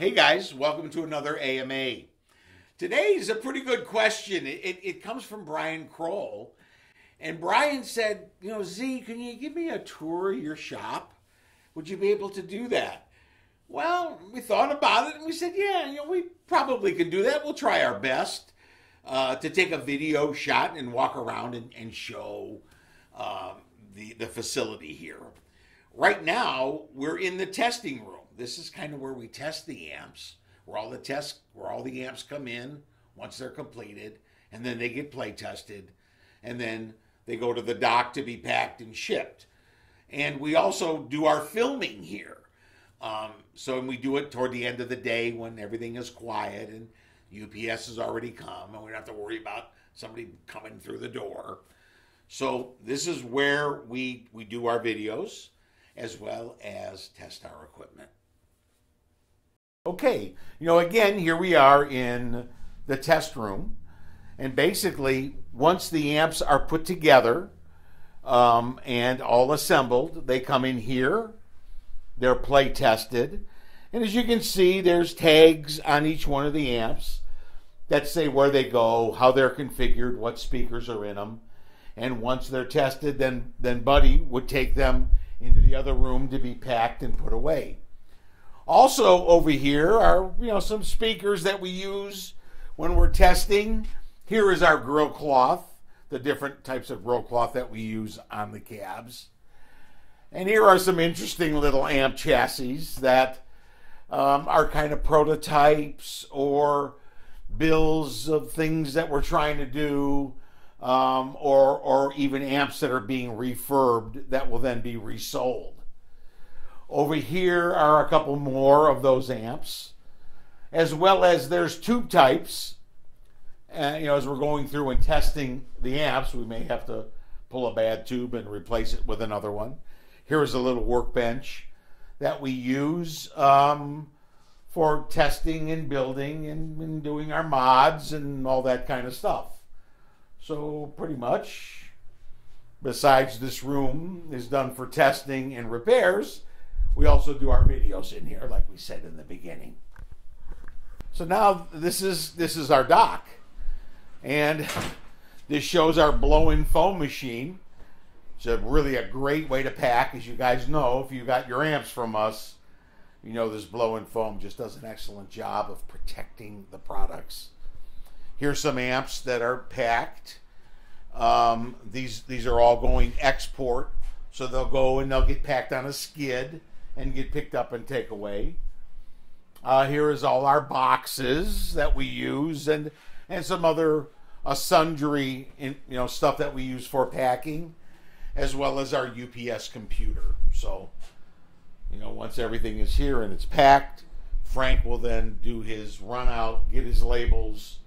Hey guys, welcome to another AMA. Today is a pretty good question. It, it, it, comes from Brian Kroll. And Brian said, You know, Z, can you give me a tour of your shop? Would you be able to do that? Well, we thought about it and we said, Yeah, you know, we probably can do that. We'll try our best uh, to take a video shot and walk around and, and show uh, the, the facility here. Right now, we're in the testing room. This is kind of where we test the amps, where all the tests, where all the amps come in once they're completed, and then they get play tested, and then they go to the dock to be packed and shipped. And we also do our filming here. Um, so we do it toward the end of the day when everything is quiet and UPS has already come, and we don't have to worry about somebody coming through the door. So this is where we we do our videos as well as test our equipment. Okay, you know, again, here we are in the test room. And basically, once the amps are put together um, and all assembled, they come in here, they're play tested. And as you can see, there's tags on each one of the amps that say where they go, how they're configured, what speakers are in them. And once they're tested, then, then Buddy would take them into the other room to be packed and put away. Also over here are you know some speakers that we use when we're testing. Here is our grill cloth, the different types of grill cloth that we use on the cabs. And here are some interesting little amp chassis that um, are kind of prototypes or bills of things that we're trying to do, um, or or even amps that are being refurbed that will then be resold. Over here are a couple more of those amps, as well as there's tube types. And, you know, as we're going through and testing the amps, we may have to pull a bad tube and replace it with another one. Here is a little workbench that we use um, for testing and building and, and doing our mods and all that kind of stuff. So, pretty much, besides this room is done for testing and repairs, we also do our videos in here, like we said in the beginning. So now this is this is our dock, and this shows our blow-in foam machine. It's a really a great way to pack, as you guys know. If you got your amps from us, you know this blow-in foam just does an excellent job of protecting the products. Here's some amps that are packed. Um, these these are all going export, so they'll go and they'll get packed on a skid and get picked up and take away. Uh, here is all our boxes that we use and and some other uh, sundry in, you know stuff that we use for packing, as well as our UPS computer. So, you know, once everything is here and it's packed, Frank will then do his run out, get his labels,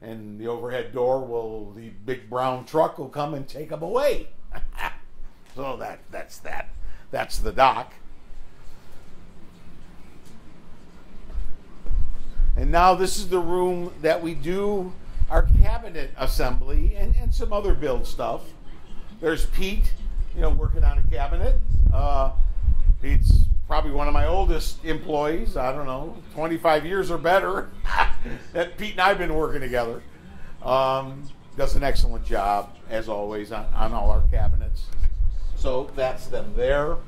and the overhead door will the big brown truck will come and take them away. so that that's that. That's the dock. And now this is the room that we do our cabinet assembly and, and some other build stuff. There's Pete, you know, working on a cabinet. Uh, Pete's probably one of my oldest employees. I don't know, 25 years or better. that Pete and I've been working together. Um, does an excellent job, as always, on, on all our cabinets. So that's them there.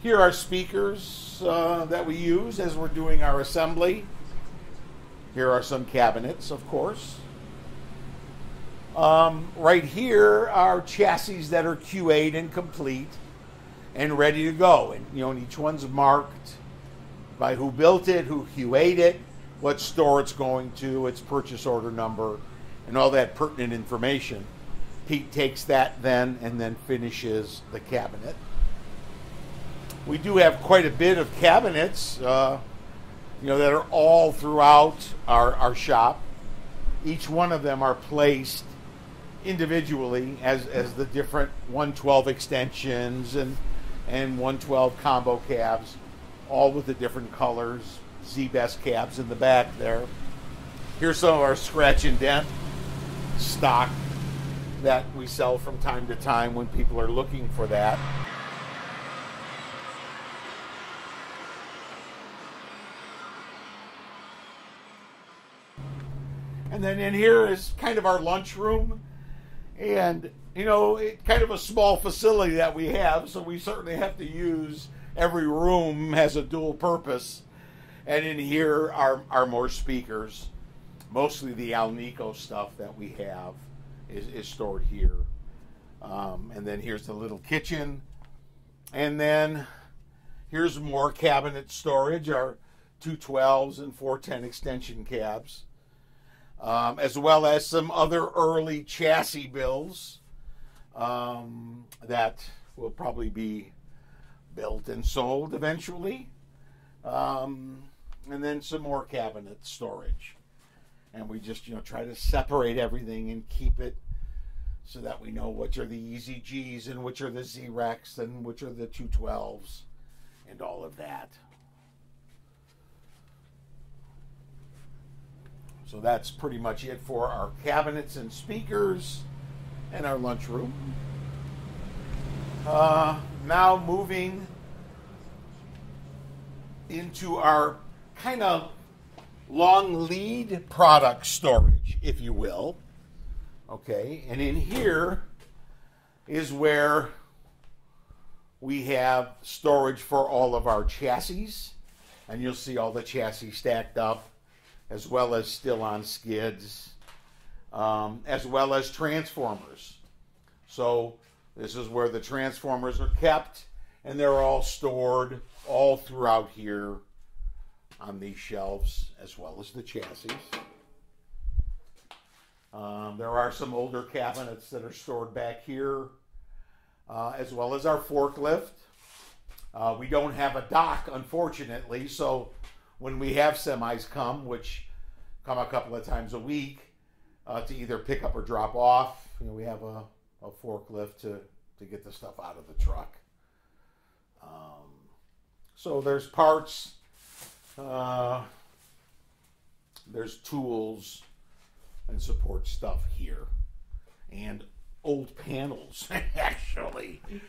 Here are speakers uh, that we use as we're doing our assembly. Here are some cabinets, of course. Um, right here are chassis that are QA'd and complete and ready to go. And you know, each one's marked by who built it, who QA'd it, what store it's going to, its purchase order number, and all that pertinent information. Pete takes that then and then finishes the cabinet. We do have quite a bit of cabinets. Uh, you know, that are all throughout our, our shop. Each one of them are placed individually as, as the different 112 extensions and, and 112 combo cabs, all with the different colors, Z-Best cabs in the back there. Here's some of our scratch and dent stock that we sell from time to time when people are looking for that. And then in here is kind of our lunchroom. And, you know, it, kind of a small facility that we have, so we certainly have to use every room has a dual purpose. And in here are, are more speakers. Mostly the Alnico stuff that we have is, is stored here. Um, and then here's the little kitchen. And then here's more cabinet storage, our 212s and 410 extension cabs, um, as well as some other early chassis builds um, that will probably be built and sold eventually. Um, and then some more cabinet storage. And we just, you know, try to separate everything and keep it so that we know which are the EZG's and which are the Z-Wrecks and which are the 212s and all of that. So that's pretty much it for our cabinets and speakers and our lunchroom. Uh, now moving into our kind of long lead product storage, if you will. Okay, and in here is where we have storage for all of our chassis, and you'll see all the chassis stacked up, as well as still on skids, um, as well as transformers. So this is where the transformers are kept, and they're all stored all throughout here on these shelves, as well as the chassis. Um, there are some older cabinets that are stored back here, uh, as well as our forklift. Uh, we don't have a dock, unfortunately, so when we have semis come, which come a couple of times a week, uh, to either pick up or drop off, you know, we have a, a forklift to, to get the stuff out of the truck. Um, so there's parts, uh, there's tools, and support stuff here. And old panels, actually. I'm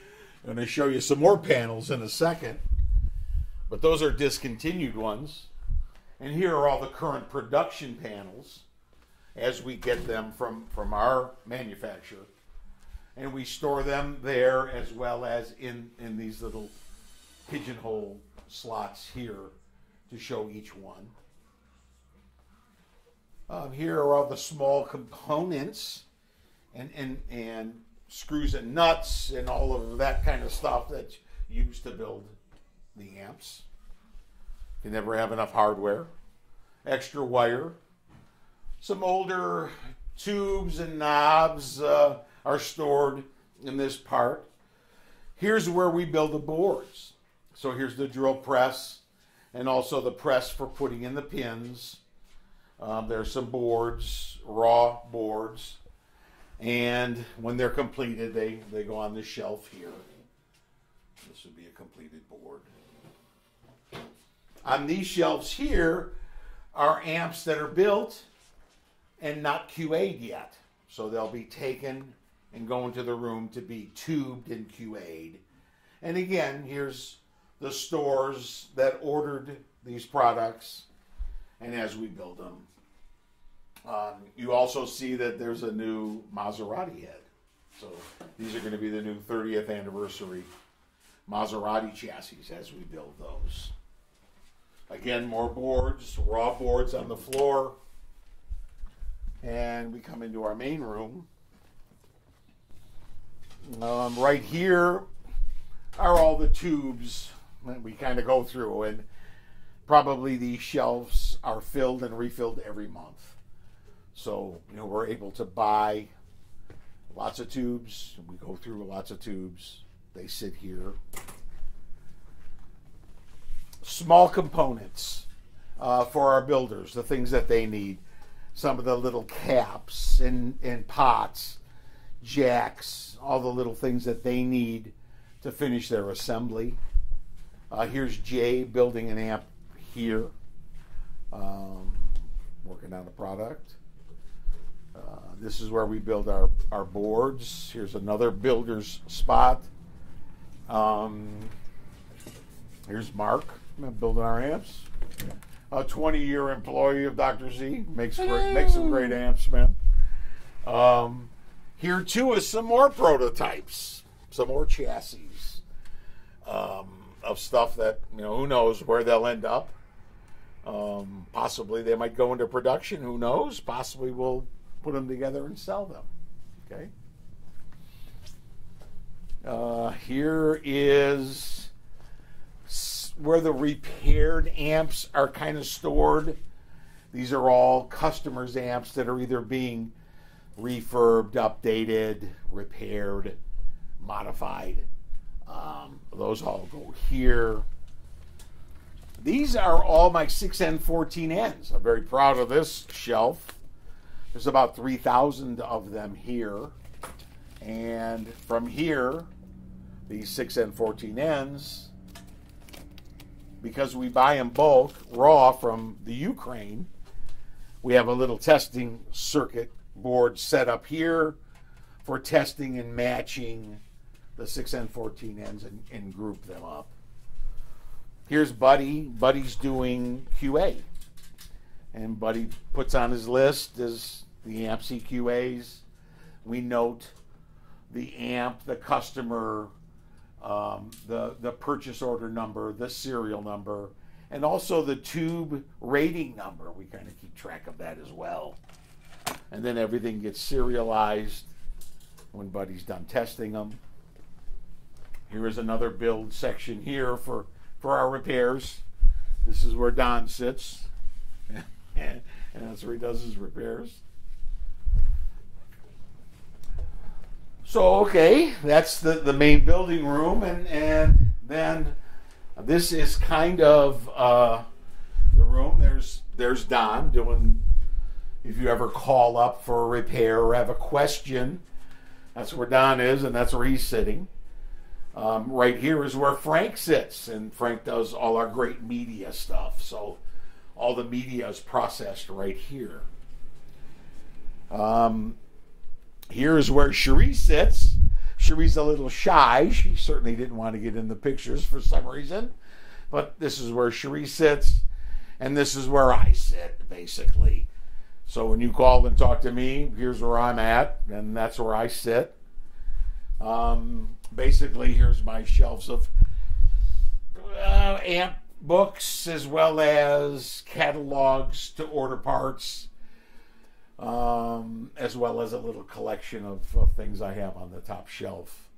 going to show you some more panels in a second. But those are discontinued ones. And here are all the current production panels as we get them from, from our manufacturer. And we store them there as well as in, in these little pigeonhole slots here to show each one. Um, here are all the small components and, and, and screws and nuts and all of that kind of stuff that's used to build the amps. You never have enough hardware. Extra wire. Some older tubes and knobs uh, are stored in this part. Here's where we build the boards. So here's the drill press and also the press for putting in the pins um, there's some boards, raw boards, and when they're completed, they, they go on the shelf here. This would be a completed board. On these shelves here are amps that are built and not QA'd yet. So they'll be taken and go into the room to be tubed and QA'd. And again, here's the stores that ordered these products and as we build them. Um, you also see that there's a new Maserati head. So these are going to be the new 30th anniversary Maserati chassis as we build those. Again, more boards, raw boards on the floor. And we come into our main room. Um, right here are all the tubes that we kind of go through. And probably these shelves are filled and refilled every month. So, you know, we're able to buy lots of tubes. We go through lots of tubes. They sit here. Small components uh, for our builders, the things that they need. Some of the little caps and, and pots, jacks, all the little things that they need to finish their assembly. Uh, here's Jay building an amp here, um, working on a product. Uh, this is where we build our, our boards. Here's another builder's spot. Um, here's Mark building our amps. a 20 year employee of Dr. Z. Makes great, makes some great amps, man. Um, here too is some more prototypes, some more chassis um, of stuff that you know who knows where they'll end up. Um, possibly they might go into production. Who knows? Possibly we'll put them together and sell them. Okay. Uh, here is where the repaired amps are kind of stored. These are all customers' amps that are either being refurbed, updated, repaired, modified. Um, those all go here. These are all my 6N14Ns. I'm very proud of this shelf. There's about 3,000 of them here. And from here, these 6N14Ns, because we buy in bulk, raw from the Ukraine, we have a little testing circuit board set up here for testing and matching the 6N14Ns and, and group them up. Here's Buddy. Buddy's doing QA. And Buddy puts on his list as the amp CQAs. We note the amp, the customer, um, the, the purchase order number, the serial number, and also the tube rating number. We kind of keep track of that as well. And then everything gets serialized when Buddy's done testing them. Here is another build section here for, for our repairs. This is where Don sits, and that's where he does his repairs. So, okay, that's the, the main building room, and, and then this is kind of uh, the room. There's, there's Don doing, if you ever call up for a repair or have a question, that's where Don is, and that's where he's sitting. Um, right here is where Frank sits, and Frank does all our great media stuff. So all the media is processed right here. Um, here is where Cherie sits. Cherie's a little shy. She certainly didn't want to get in the pictures for some reason. But this is where Cherie sits, and this is where I sit, basically. So when you call and talk to me, here's where I'm at, and that's where I sit. Um, basically, here's my shelves of uh, amp books as well as catalogs to order parts, um, as well as a little collection of, of things I have on the top shelf,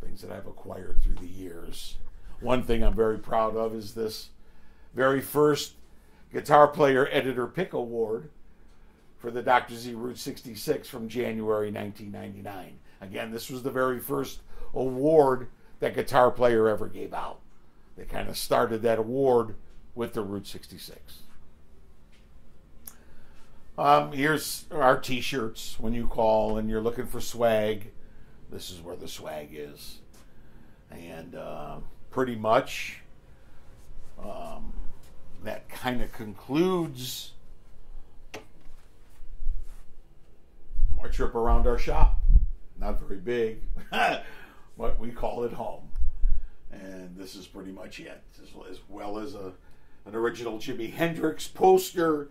things that I've acquired through the years. One thing I'm very proud of is this very first Guitar Player Editor Pick Award for the Dr. Z Route 66 from January 1999. Again, this was the very first award that Guitar Player ever gave out. They kind of started that award with the Route 66. Um, here's our t shirts when you call and you're looking for swag. This is where the swag is. And uh, pretty much um, that kind of concludes our trip around our shop. Not very big, but we call it home. And this is pretty much it, as, as well as a, an original Jimi Hendrix poster,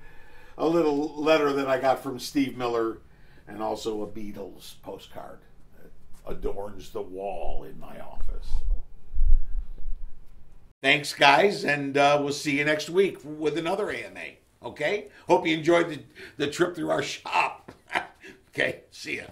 a little letter that I got from Steve Miller, and also a Beatles postcard that adorns the wall in my office. Thanks, guys, and uh, we'll see you next week with another AMA. Okay? Hope you enjoyed the, the trip through our shop. okay, see ya.